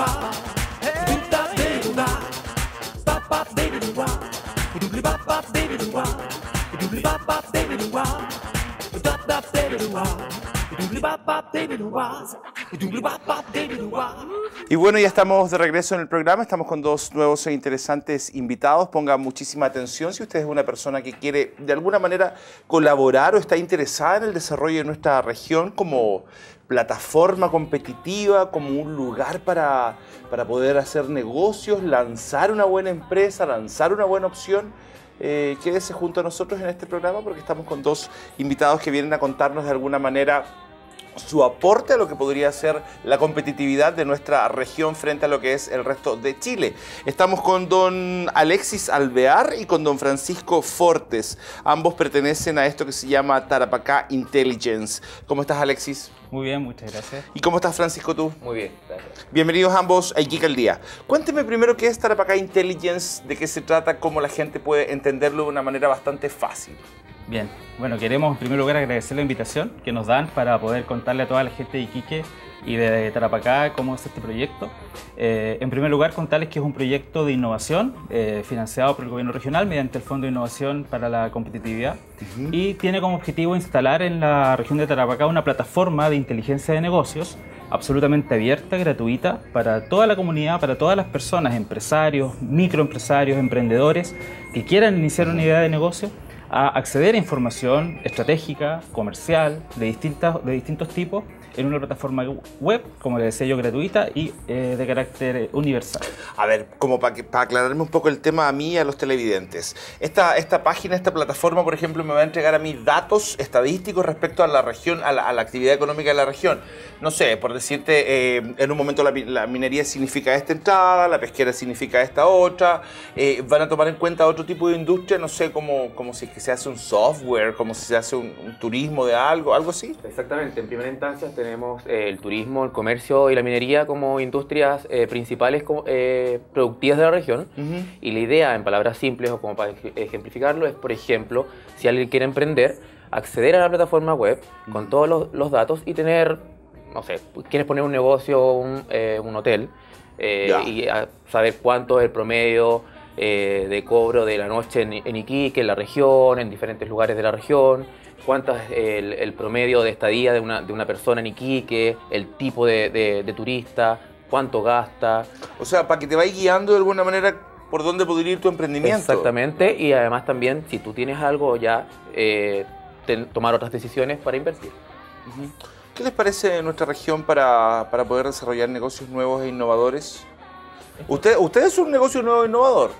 lugar, pintas de lugar, papas de lugar, dubli papas de lugar, dubli papas de lugar, tatas de lugar. Y bueno, ya estamos de regreso en el programa, estamos con dos nuevos e interesantes invitados. Ponga muchísima atención si usted es una persona que quiere de alguna manera colaborar o está interesada en el desarrollo de nuestra región como plataforma competitiva, como un lugar para, para poder hacer negocios, lanzar una buena empresa, lanzar una buena opción. Eh, quédese junto a nosotros en este programa porque estamos con dos invitados que vienen a contarnos de alguna manera su aporte a lo que podría ser la competitividad de nuestra región frente a lo que es el resto de Chile. Estamos con don Alexis Alvear y con don Francisco Fortes. Ambos pertenecen a esto que se llama Tarapacá Intelligence. ¿Cómo estás, Alexis? Muy bien, muchas gracias. ¿Y cómo estás, Francisco, tú? Muy bien, gracias. Bienvenidos ambos a Iquique al Día. Cuénteme primero qué es Tarapacá Intelligence, de qué se trata, cómo la gente puede entenderlo de una manera bastante fácil. Bien, bueno, queremos en primer lugar agradecer la invitación que nos dan para poder contarle a toda la gente de Iquique y de Tarapacá cómo es este proyecto. Eh, en primer lugar, contarles que es un proyecto de innovación eh, financiado por el gobierno regional mediante el Fondo de Innovación para la Competitividad y tiene como objetivo instalar en la región de Tarapacá una plataforma de inteligencia de negocios absolutamente abierta, gratuita, para toda la comunidad, para todas las personas, empresarios, microempresarios, emprendedores que quieran iniciar una idea de negocio a acceder a información estratégica, comercial, de, distintas, de distintos tipos en una plataforma web, como le decía yo, gratuita y eh, de carácter universal. A ver, como para, aclararme un poco el tema a mí y a los televidentes. Esta, esta página, esta plataforma, por ejemplo, me va a entregar a mí datos estadísticos respecto a la región, a la, actividad económica de la región. No sé, por decirte, eh, en un momento la, minería significa esta entrada, la pesquera significa esta otra, eh, van a tomar en cuenta otro tipo de industria, no sé, como, como si se hace un software, como si se hace un, un turismo de algo, algo así. Exactamente, en primera instancia tenemos eh, el turismo, el comercio y la minería como industrias eh, principales eh, productivas de la región. Y la idea, en palabras simples o como para ejemplificarlo, es, por ejemplo, si alguien quiere emprender, acceder a la plataforma web con todos los, datos y tener, no sé, quieres poner un negocio, un, un hotel, y saber cuánto es el promedio de cobro de la noche en, en Iquique, en la región, en diferentes lugares de la región cuánto es el, promedio de estadía de una, de una, persona en Iquique, el tipo de, turista, cuánto gasta. O sea, para que te vayas guiando de alguna manera por dónde podría ir tu emprendimiento. Exactamente, y además también, si tú tienes algo ya, eh, tomar otras decisiones para invertir. ¿Qué les parece nuestra región para, para poder desarrollar negocios nuevos e innovadores? ¿Usted, ¿Usted es un negocio nuevo e innovador?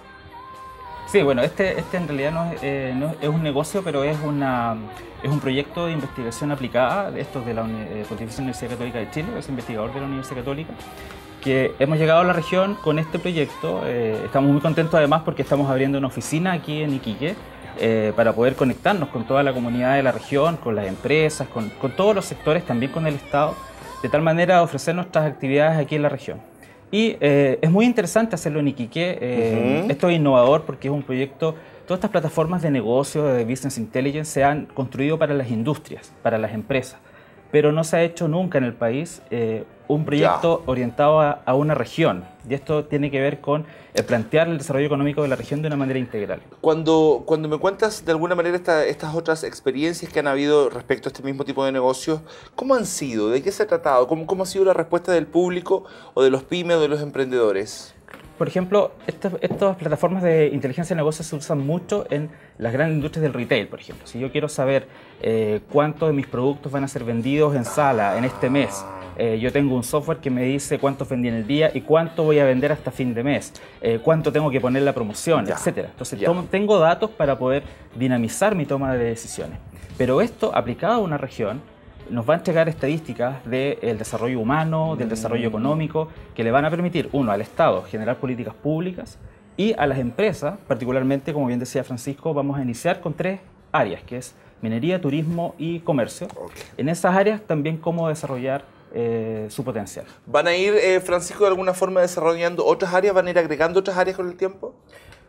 Sí, bueno, este, este en realidad no es, eh, es un negocio, pero es una es un proyecto de investigación aplicada, esto de la eh, Pontificia Universidad Católica de Chile, es investigador de la Universidad Católica, que hemos llegado a la región con este proyecto. Eh, estamos muy contentos además porque estamos abriendo una oficina aquí en Iquique para poder conectarnos con toda la comunidad de la región, con las empresas, con, con todos los sectores, también con el Estado, de tal manera ofrecer nuestras actividades aquí en la región. Y es muy interesante hacerlo en Iquique. Esto es innovador porque es un proyecto todas estas plataformas de negocio, de business intelligence, se han construido para las industrias, para las empresas, pero no se ha hecho nunca en el país eh, un proyecto orientado a, una región. Y esto tiene que ver con el plantear el desarrollo económico de la región de una manera integral. Cuando, cuando me cuentas de alguna manera estas otras experiencias que han habido respecto a este mismo tipo de negocios, ¿cómo han sido? ¿De qué se ha tratado? ¿Cómo, cómo ha sido la respuesta del público o de los pymes o de los emprendedores? Por ejemplo, estas, plataformas de inteligencia de negocios se usan mucho en las grandes industrias del retail, por ejemplo. Si yo quiero saber eh, cuántos de mis productos van a ser vendidos en sala en este mes, eh, yo tengo un software que me dice cuántos vendí en el día y cuánto voy a vender hasta fin de mes, eh, cuánto tengo que poner la promoción, etc. Entonces, tengo datos para poder dinamizar mi toma de decisiones. Pero esto aplicado a una región nos va a entregar estadísticas del desarrollo humano, del desarrollo mm. económico, que le van a permitir, uno, al Estado generar políticas públicas y a las empresas, particularmente, como bien decía Francisco, vamos a iniciar con tres áreas, que es minería, turismo y comercio. En esas áreas también cómo desarrollar eh, su potencial. ¿Van a ir, eh, Francisco, de alguna forma desarrollando otras áreas? ¿Van a ir agregando otras áreas con el tiempo?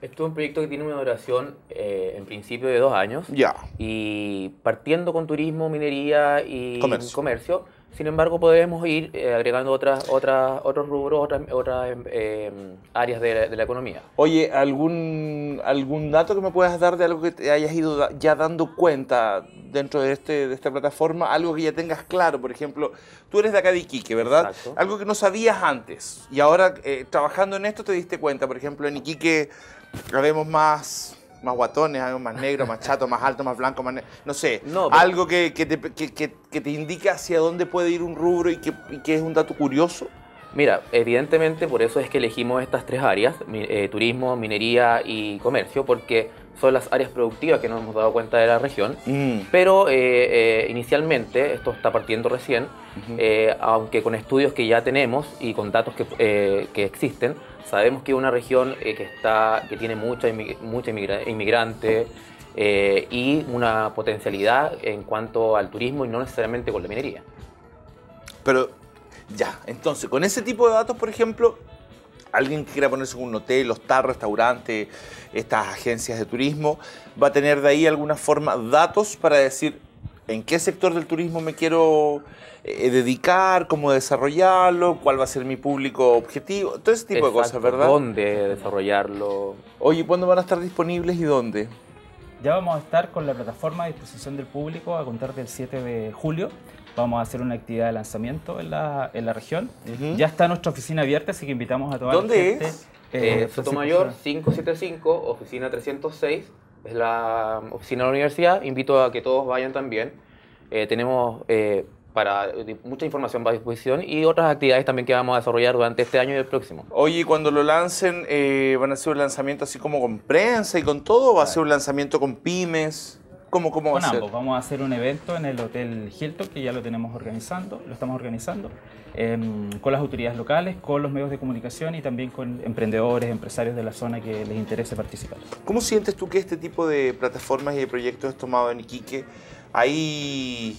Esto es un proyecto que tiene una duración eh, en principio de dos años. Ya. Y partiendo con turismo, minería y comercio. Sin embargo, podemos ir eh, agregando otras, otras, otros rubros, otras, otras em, áreas de la, de la economía. Oye, ¿algún, ¿algún dato que me puedas dar de algo que te hayas ido ya dando cuenta dentro de, este, de esta plataforma? Algo que ya tengas claro, por ejemplo, tú eres de acá de Iquique, ¿verdad? Exacto. Algo que no sabías antes y ahora eh, trabajando en esto te diste cuenta. Por ejemplo, en Iquique habemos más... Más guatones, habemos más negros, más chatos, más altos, más blancos, más No sé, No, pero- algo que, que te, que- te indica hacia dónde puede ir un rubro y que, y es un dato curioso. Mira, evidentemente por eso es que elegimos estas tres áreas, eh, turismo, minería y comercio, porque son las áreas productivas que nos hemos dado cuenta de la región. Mm. Pero eh, eh, inicialmente, esto está partiendo recién, eh, aunque con estudios que ya tenemos y con datos que, que existen, sabemos que es una región que, está, que tiene mucha, mucha inmigra- inmigrante eh, y una potencialidad en cuanto al turismo y no necesariamente con la minería. Pero ya, entonces, con ese tipo de datos, por ejemplo, alguien que quiera ponerse en un hotel, hostal, restaurante, estas agencias de turismo, va a tener de ahí alguna forma datos para decir en qué sector del turismo me quiero eh, dedicar, cómo desarrollarlo, cuál va a ser mi público objetivo, todo ese tipo de cosas, ¿verdad? ¿Dónde desarrollarlo? Oye, ¿cuándo van a estar disponibles y dónde? Ya vamos a estar con la plataforma a disposición del público a contar del 7 de julio. Vamos a hacer una actividad de lanzamiento en la, en la región. Ya está nuestra oficina abierta, así que invitamos a toda ¿Dónde la gente. es? Eh, Francisco Sotomayor Fernández. 575, oficina 306, es la oficina de la universidad. Invito a que todos vayan también. Eh, tenemos eh, para eh, mucha información a disposición y otras actividades también que vamos a desarrollar durante este año y el próximo. Oye, cuando lo lancen, eh, ¿van a hacer un lanzamiento así como con prensa y con todo? ¿O va a ser un lanzamiento con pymes? ¿Cómo, cómo va Con a ser? ambos. Vamos a hacer un evento en el Hotel Hilton, que ya lo tenemos organizando, lo estamos organizando, em, con las autoridades locales, con los medios de comunicación y también con emprendedores, empresarios de la zona que les interese participar. ¿Cómo sientes tú que este tipo de plataformas y de proyectos es tomado en Iquique? Hay...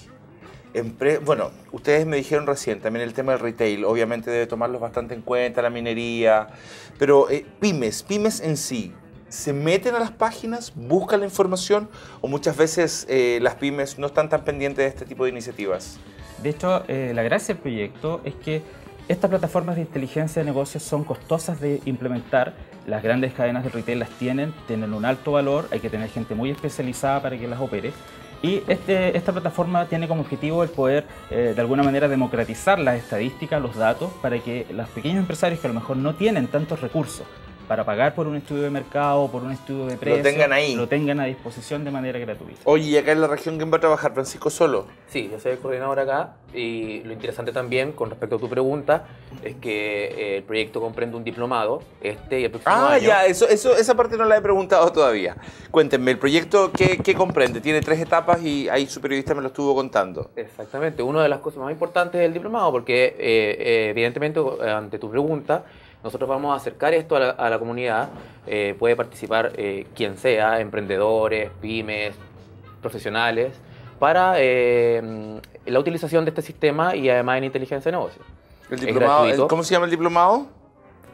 empre- Bueno, ustedes me dijeron recién también el tema del retail, obviamente debe tomarlos bastante en cuenta, la minería, pero eh, pymes, pymes en sí, ¿se meten a las páginas, buscan la información o muchas veces eh, las pymes no están tan pendientes de este tipo de iniciativas? De hecho, eh, la gracia del proyecto es que estas plataformas de inteligencia de negocios son costosas de implementar. Las grandes cadenas de retail las tienen, tienen un alto valor, hay que tener gente muy especializada para que las opere. Y este, esta plataforma tiene como objetivo el poder, eh, de alguna manera, democratizar las estadísticas, los datos, para que los pequeños empresarios que a lo mejor no tienen tantos recursos para pagar por un estudio de mercado, por un estudio de precios, tengan ahí. lo tengan a disposición de manera gratuita. Oye, ¿y acá en la región quién va a trabajar? ¿Francisco Solo? Sí, yo soy el coordinador acá y lo interesante también con respecto a tu pregunta es que eh, el proyecto comprende un diplomado, este y el próximo Ah, año. ya, eso, eso, esa parte no la he preguntado todavía. Cuéntenme, ¿el proyecto qué, qué comprende? Tiene tres etapas y ahí su periodista me lo estuvo contando. Exactamente, una de las cosas más importantes del diplomado, porque eh, eh, evidentemente ante tu pregunta, nosotros vamos a acercar esto a la, a la comunidad, eh, puede participar eh, quien sea, emprendedores, pymes, profesionales, para eh, la utilización de este sistema y además en inteligencia de negocios. El diplomado. ¿Cómo se llama el diplomado?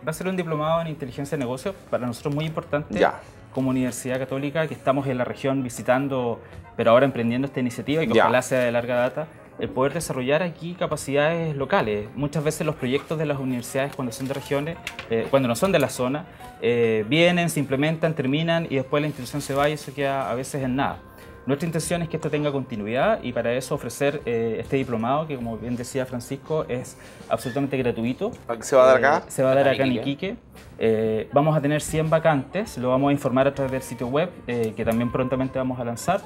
Va a ser un diplomado en inteligencia de negocios, para nosotros muy importante, Ya. como Universidad Católica, que estamos en la región visitando, pero ahora emprendiendo esta iniciativa y que Ya. ojalá sea de larga data, el poder desarrollar aquí capacidades locales. Muchas veces los proyectos de las universidades cuando son de regiones, eh, cuando no son de la zona, eh, vienen, se implementan, terminan y después la institución se va y eso queda a veces en nada. Nuestra intención es que esto tenga continuidad y para eso ofrecer eh, este diplomado, que como bien decía Francisco, es absolutamente gratuito. ¿Se va a dar acá? Eh, se va a dar Acá en en Iquique. Eh, vamos a tener 100 vacantes, lo vamos a informar a través del sitio web, eh, que también prontamente vamos a lanzar.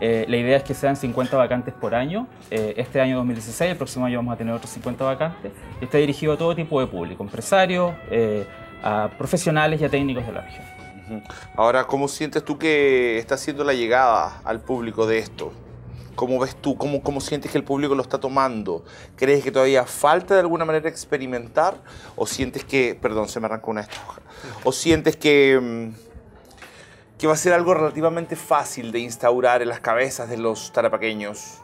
Eh, la idea es que sean 50 vacantes por año. Eh, este año 2016, el próximo año vamos a tener otros 50 vacantes. Y está dirigido a todo tipo de público, empresarios, eh, a profesionales y a técnicos de la región. Ahora, ¿cómo sientes tú que está haciendo la llegada al público de esto? ¿Cómo ves tú? ¿Cómo, ¿Cómo sientes que el público lo está tomando? ¿Crees que todavía falta de alguna manera experimentar? ¿O sientes que, perdón, se me arrancó una esta hoja. ¿O sientes que, mm, que va a ser algo relativamente fácil de instaurar en las cabezas de los tarapaqueños?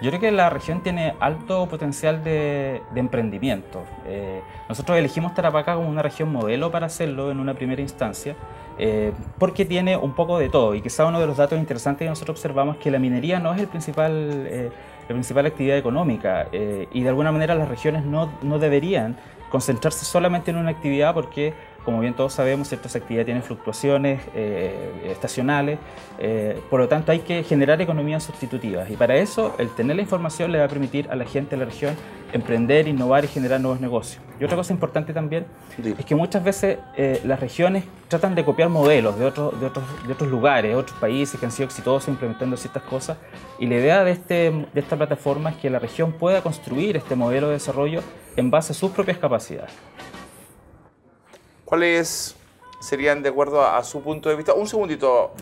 Yo creo que la región tiene alto potencial de, de emprendimiento. Eh, nosotros elegimos Tarapacá como una región modelo para hacerlo en una primera instancia, eh, porque tiene un poco de todo. Y quizá uno de los datos interesantes que nosotros observamos es que la minería no es el principal, eh, la principal actividad económica eh, y de alguna manera las regiones no, no deberían concentrarse solamente en una actividad porque como bien todos sabemos, ciertas actividades tienen fluctuaciones eh, estacionales, eh, por lo tanto hay que generar economías sustitutivas y para eso el tener la información le va a permitir a la gente de la región emprender, innovar y generar nuevos negocios. Y otra cosa importante también es que muchas veces eh, las regiones tratan de copiar modelos de otros, de, otros, de otros lugares, otros países que han sido exitosos implementando ciertas cosas y la idea de, este, de esta plataforma es que la región pueda construir este modelo de desarrollo en base a sus propias capacidades. ¿Cuáles serían, de acuerdo a, su punto de vista, un segundito,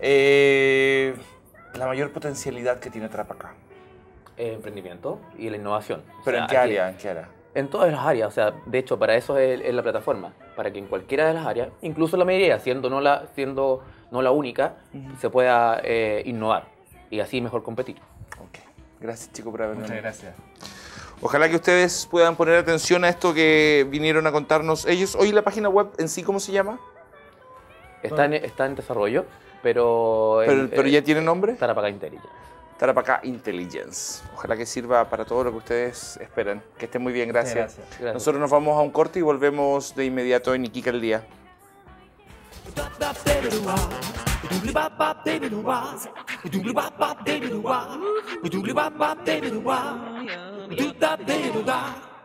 eh, la mayor potencialidad que tiene Tarapacá? El emprendimiento y la innovación. ¿Pero en qué área? ¿En qué área? En todas las áreas, o sea, de hecho, para eso es, la plataforma, para que en cualquiera de las áreas, incluso la mayoría, siendo no la, siendo no la única, se pueda eh, innovar y así mejor competir. Ok. Gracias, chicos, por haberme Muchas gracias. Ojalá que ustedes puedan poner atención a esto que vinieron a contarnos ellos. Hoy la página web en sí, ¿cómo se llama? Está en, está en desarrollo, pero... ¿Pero, ya tiene nombre? Tarapacá Intelligence. Tarapacá Intelligence. Ojalá que sirva para todo lo que ustedes esperan. Que estén muy bien, gracias. gracias. Nosotros nos vamos a un corte y volvemos de inmediato en Iquique el día. Tudo dentro da.